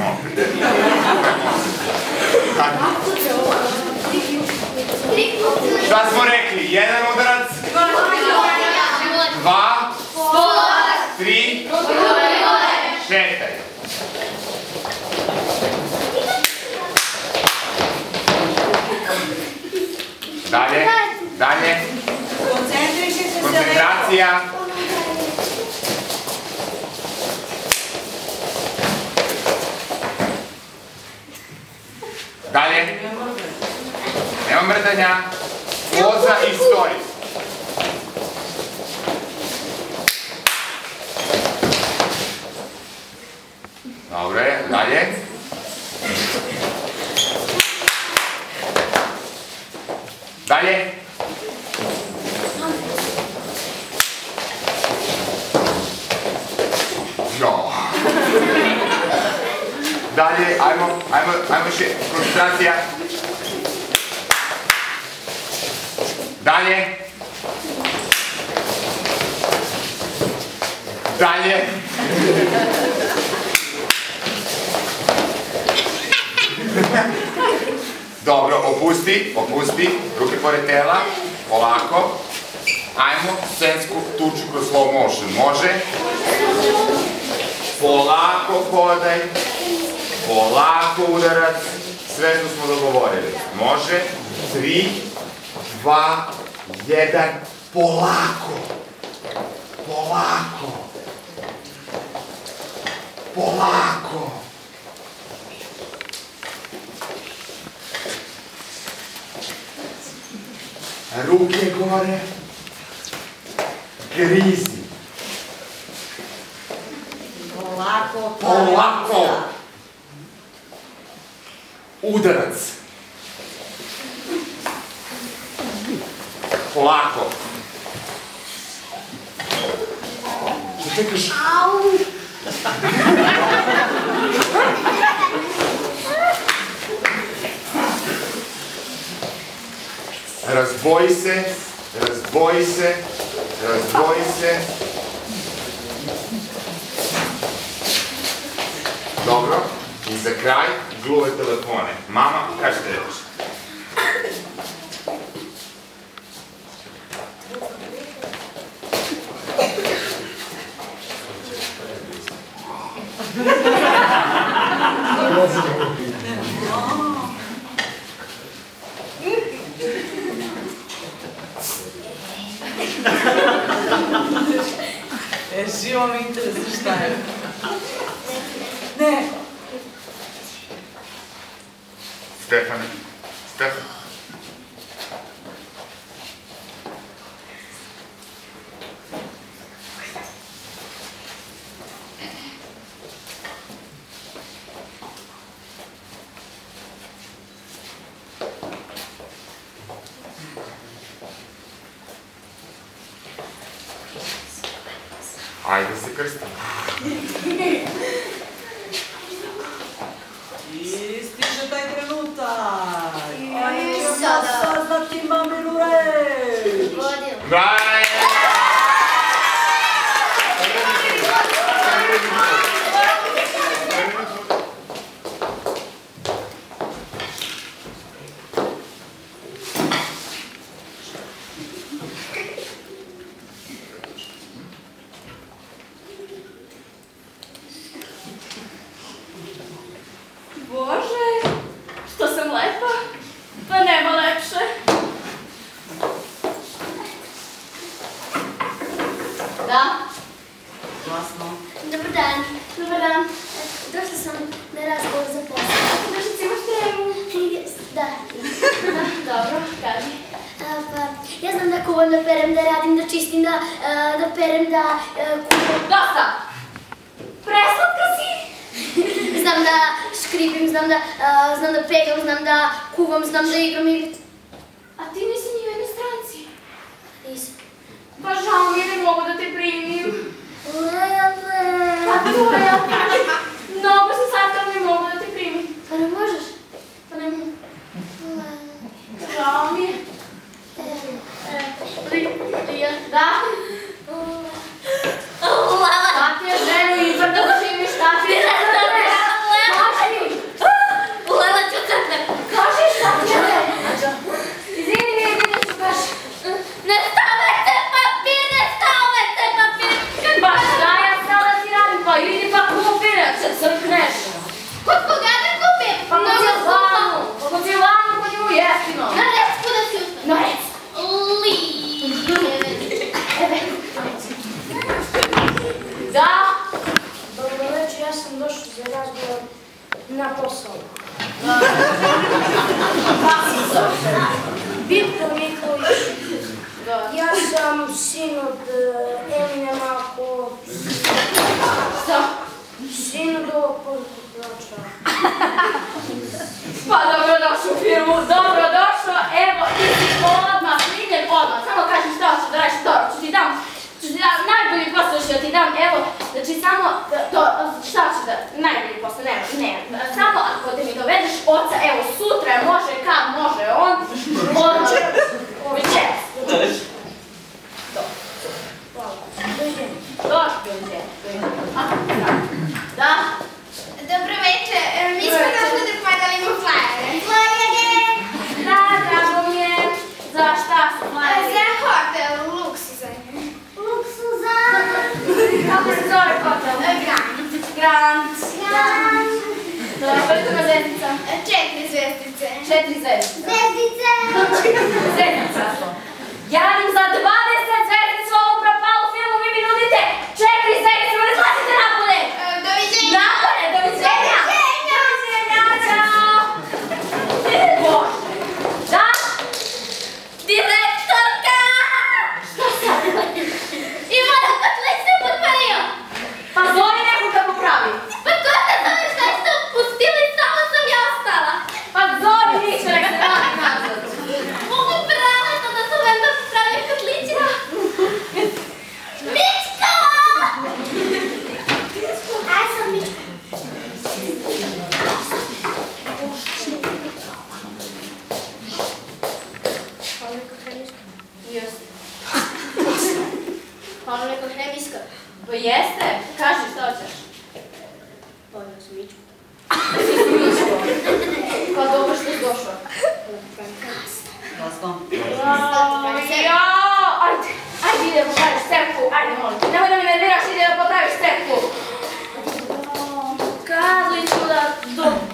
Ajmo. Šta smo rekli? Jedan udarac, dva, tri, šetaj. Dalje, dalje, Koncentriše se za koncentracija. Dalje, nema mrdanja, poza i stoji. Dobro je, dalje. Dalje. Jo. Dalje, ajmo, ajmo, ajmo še, koncentracija. Dalje. Dalje. Dobro, opusti, opusti, ruke pored tela, polako. Ajmo scensku tuču kroz slow motion, može? Polako hodaj, polako udarac, sve što smo dogovorili. Može? Tri, dva, jedan, polako. Polako. Polako. Ruke gore. Grizi. Polako, Polako. Udarac. Polako. Što čekaš? Razdvoji se, razdvoji se, razdvoji se. Dobro. I za kraj, Glória telefone. Mama Castelos. é homem transistente. Né? Interesuje šta je. Ne, Stefane, Stefan. dei cromi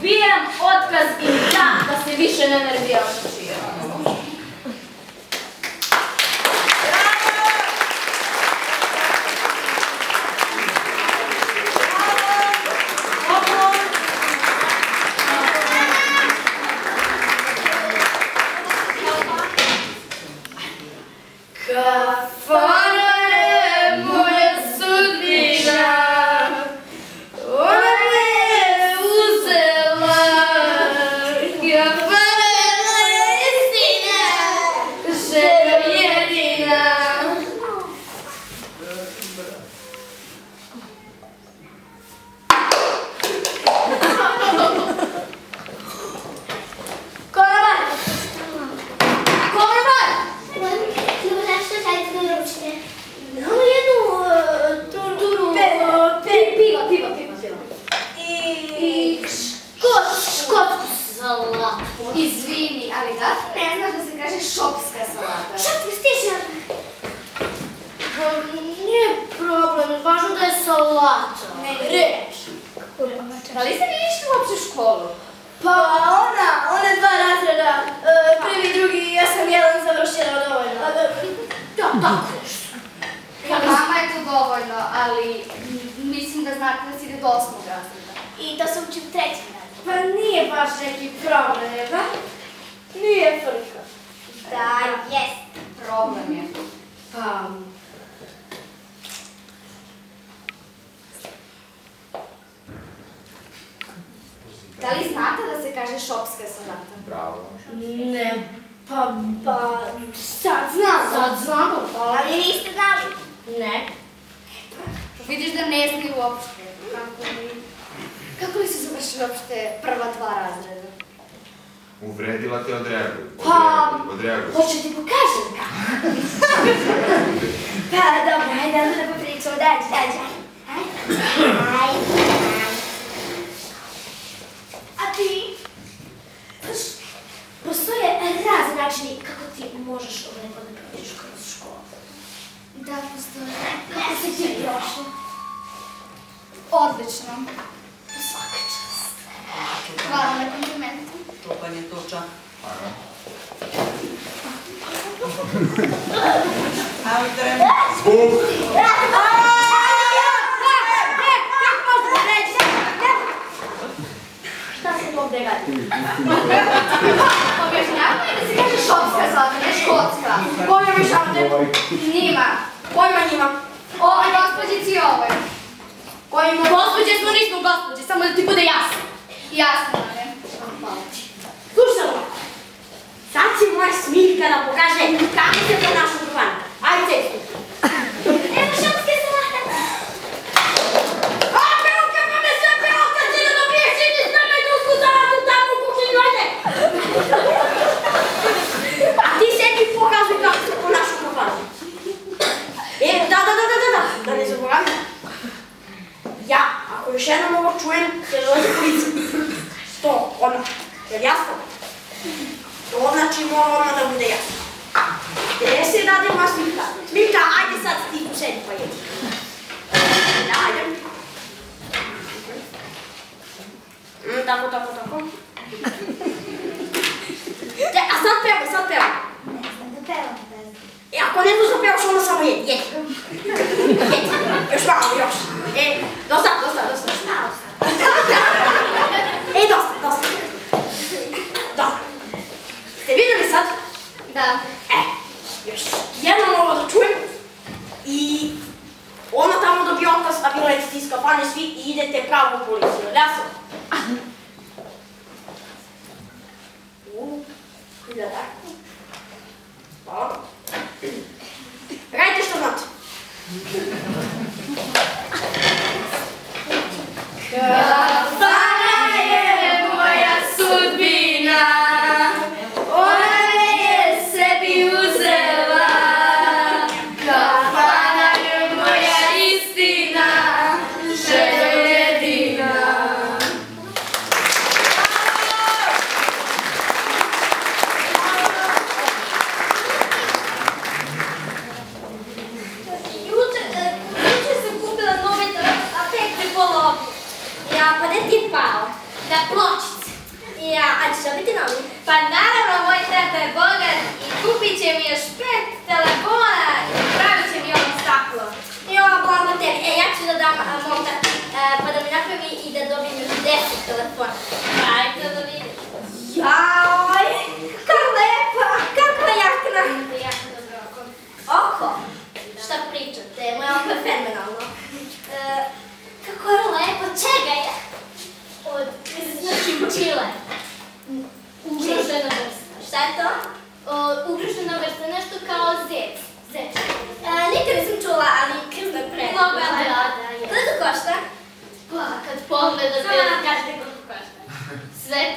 dobijem odkaz in ja, da se više ne nerviram. Не. Vidiš da ne smije uopšte. Kako li, kako li su završili uopšte prva dva razreda? Uvredila te odreaguj. Odreaguj, odreaguj. Pa, hoću ti pokažem kako. pa, dobro, ajde, onda da popričamo. Dađi, dađi, ajde. Ajde. A ti? Znaš, postoje razni načini kako ti možeš ovo neko da да, постоянно. Колко са ти гроша? Отлично. По част. Това е на комплимента. Това не точа. Ага. Звук! обдегати. Е, Обясняваме да се каже шотска злата, не шкотска. Кој ми шарте? Нима. Појма нима. Овој господи си овој. Кој му... Господи, смо нисмо господи, само да ти буде јасно. Јасно, не? Слушало. Сад си моја смилка да покаже како се тоа нашо дван. Ајде, čujem televiziju policu. To, odmah. Je li jasno? To znači mora odmah da bude jasno. Gde se radi moja snimka? Snimka, ajde sad ti u sedi pa Mm, tako, tako, tako. De, a sad pevaj, sad pevaj. Ne. E, ako ne znaš da pevaš, onda samo.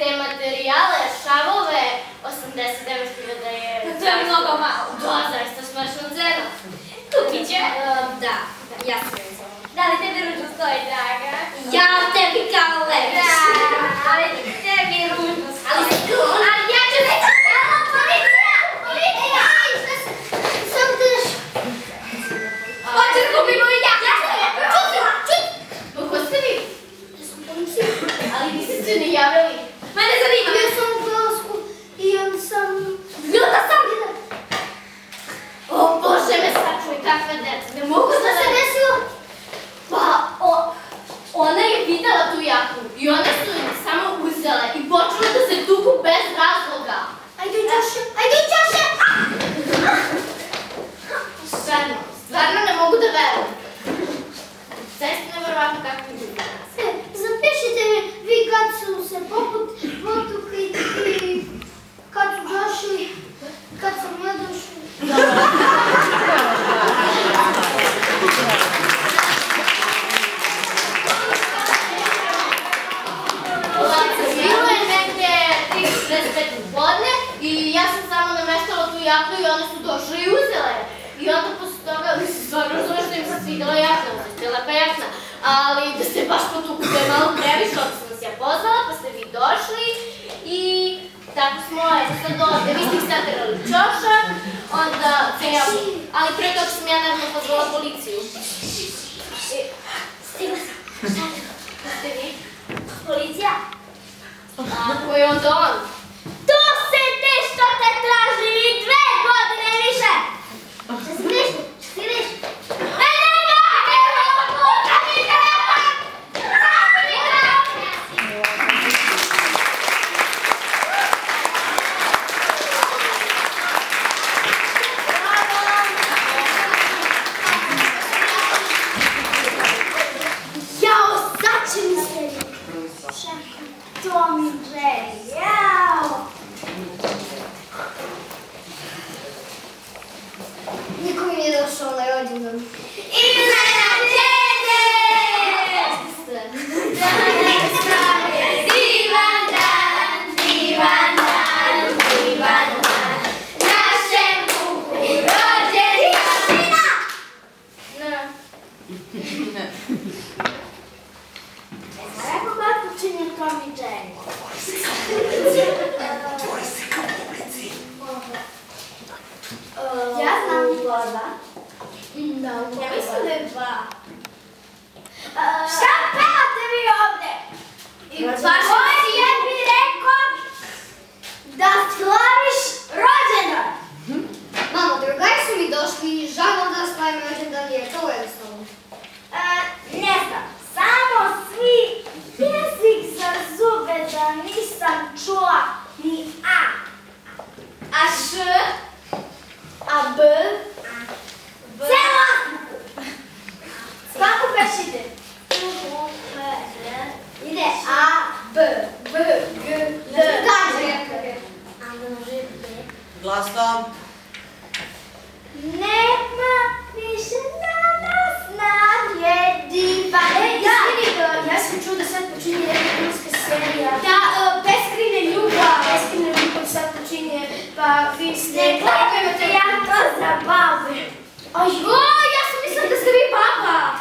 ter material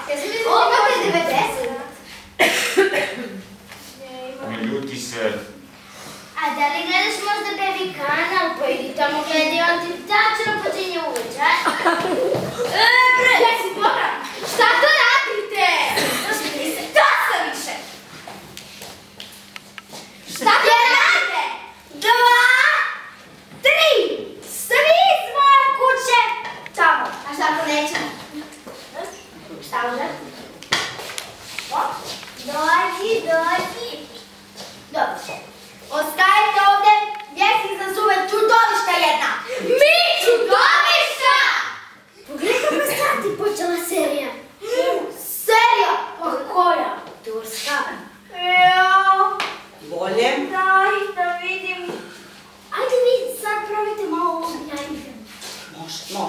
Ovo je 90. Ljuti se. A da li gledaš možda Baby kanal? Pa idi tamo gledaj, on pa ti tačno počinje uveče. E, bre! Šta to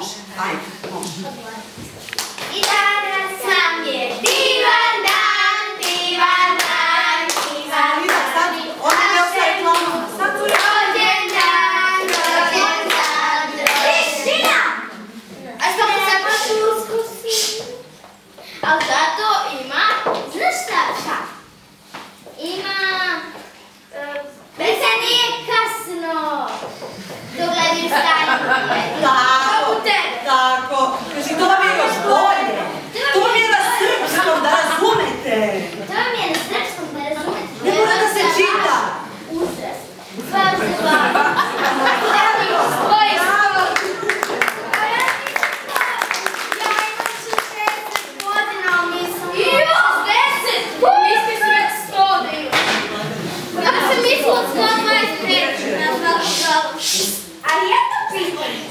Može, ajde, može. I danas sam je divan dan, divan dan, divan dan. Ona je osta reklamu. Sad su rođen dan, rođen dan, rođen dan. A samo sad prošli uskusi. Ali zato ima, znaš šta, šta? Ima... Već se nije kasno. Dogledaju stanju. Da. people.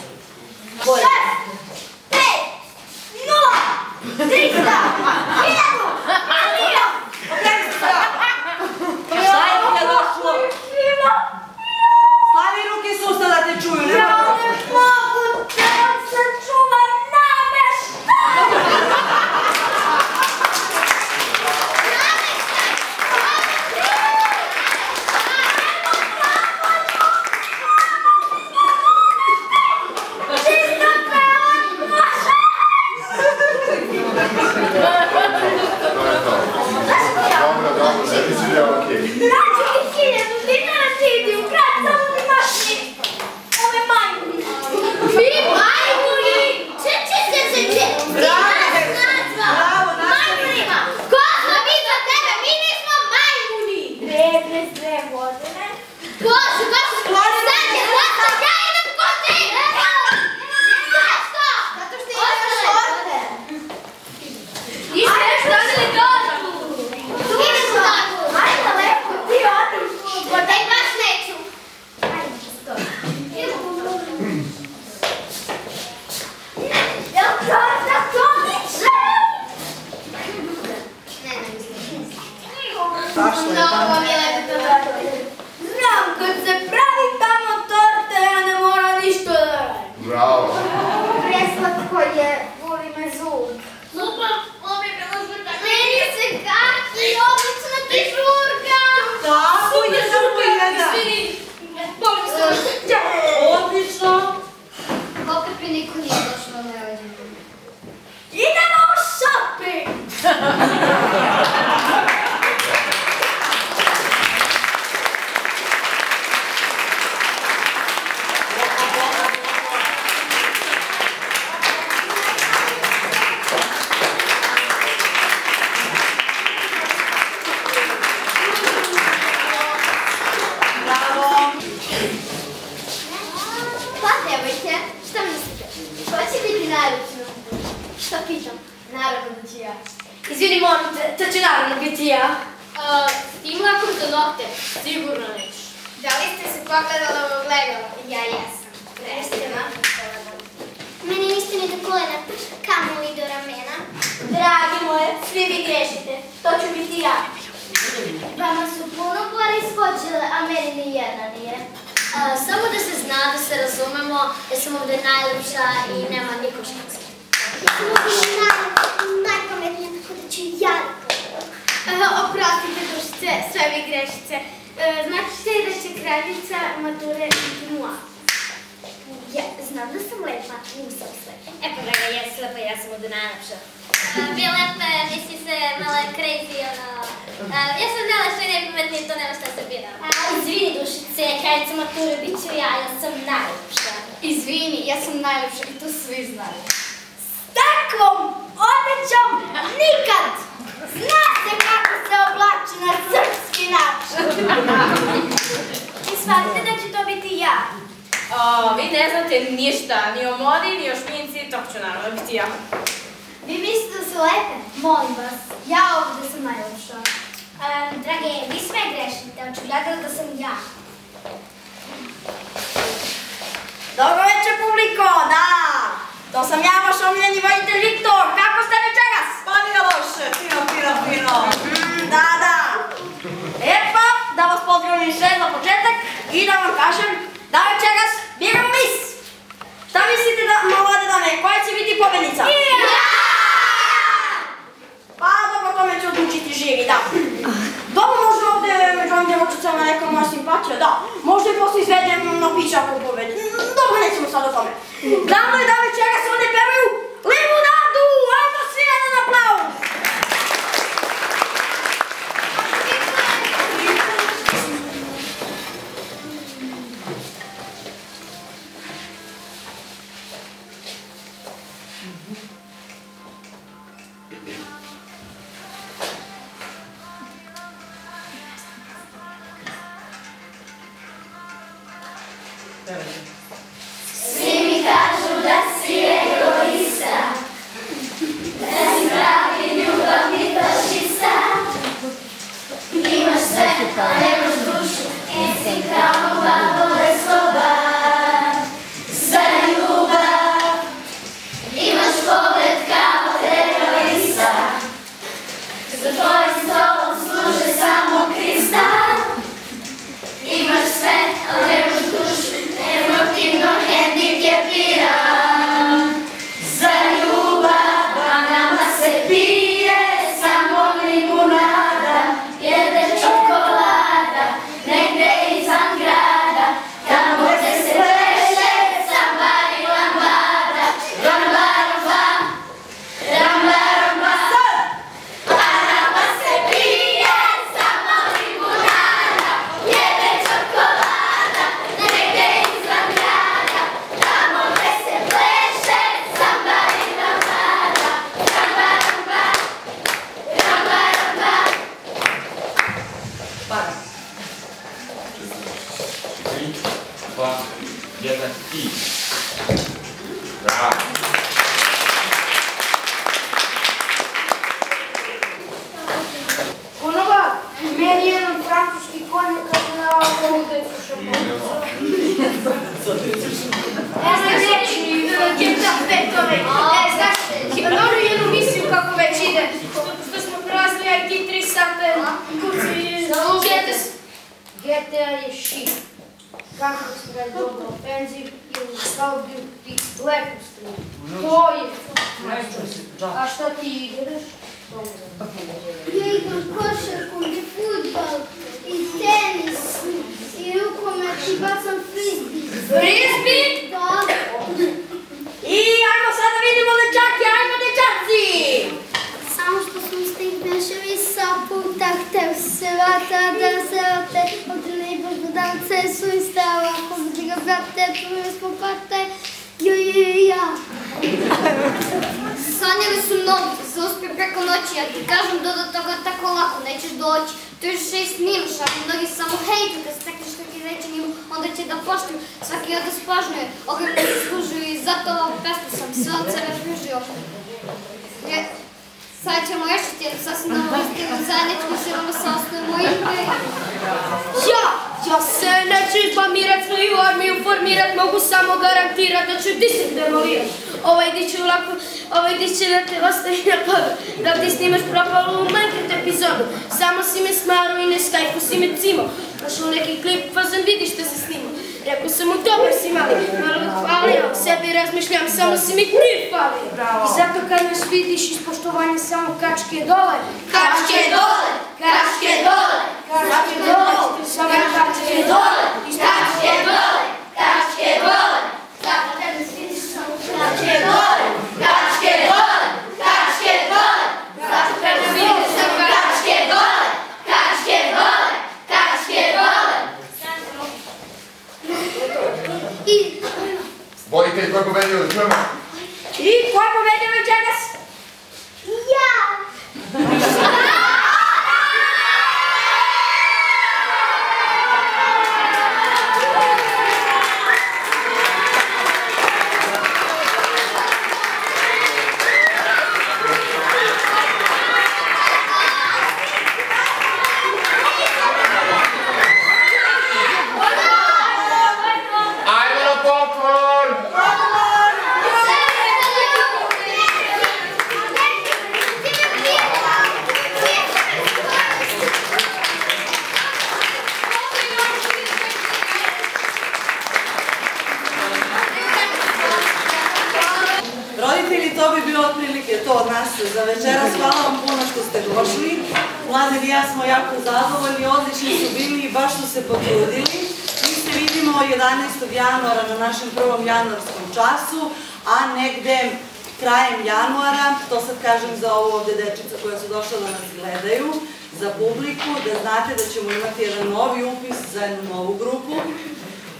Sve vi grešice. E, Znači da će kraljica mature biti nula. Ja znam da sam lepa, nisam slepa. E pa draga, ja si lepa, ja sam ovde najlepša. Vi lepe, misli se malo crazy, ono... Ja sam znala što je najpametnije, to nema šta se bira. Izvini dušice, kraljica mature, bit ću ja, ja sam najlepša. Izvini, ja sam najlepša i to svi znaju. Takvom odećom nikad! Zna se kako se oblači na srpski način. I shvatite da ću to biti ja. O, vi ne znate ništa, ni o modi, ni o šminci, to ću naravno biti ja. Vi mislite da su lepe? Molim vas, ja ovde sam najlepša. Um, drage, vi sve grešite, očigledno da sam ja. Dobro večer publiko, da! To sam ja, vaš omiljeni voditelj Viktor. Kako ste večeras? Pa nije loše, fino, fino, fino. Mm, da, da. E pa, da vas pozdravim sve za početak i da vam kažem da večeras biramo mis. Šta mislite da, mlade dame, pobednica? Pa dobro, tome će odlučiti živi, da. Dobro, možda ovde među ovim djevojčicama neka moja simpatija, da. Možda i posle izvedem na piće ako pobedi. Dobro, nećemo sad o tome. Glavno je da večeras ovde mnogi da se uspije preko noći, ja ti kažem da do toga tako lako nećeš doći. To još šest snimaš, ako mnogi samo hejtu kad stekneš neki reći njemu, onda će da poštuju svaki odnos pažnje, ogromno zaslužuju i zato ovu pesmu sam sve od sebe pružio. Sad ćemo još jednu sasvim novu istinu zajedničku ćemo se osnovimo ime. Ja, ja se neću izblamirat svoju armiju formirat, mogu samo garantirat da ću ti se demolirat. Ovaj di će lako, ovaj di će da te ostavi na podu. Da ti snimaš propalu u Minecraft epizodu. Samo si me smaro i na Skype-u si me cimo. Našao neki klip, fazan vidi što se snima. Rekao sam mu, dobar si mali, malo teraz myślałam samo smytnywa. I zatokane świtlisz i spoštovanie samo kaczkie dole. Kaczkie dole, kaczkie dole, kaczkie dole, kaczkie dole, kaczkie dole, kaczkie dole. Voditelj koji je pobedio, da čujemo. I ko je povedio večeras? ja! Ajmo na poklon! Roditelji, to bi bilo otprilike to od nas za večeras. Hvala vam puno što ste došli. Mladen i ja smo jako zadovoljni, odlični su bili i baš su se potrudili. Mi se vidimo 11. januara na našem prvom januarskom času, a negde krajem januara, to sad kažem za ovu ovde dečica koja su došla da nas gledaju, za publiku, da znate da ćemo imati jedan novi upis za jednu novu grupu.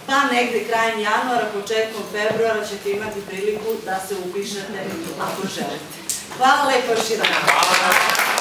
Pa negde krajem januara, početkom februara ćete imati priliku da se upišete ako želite. Hvala lepo još. Hvala.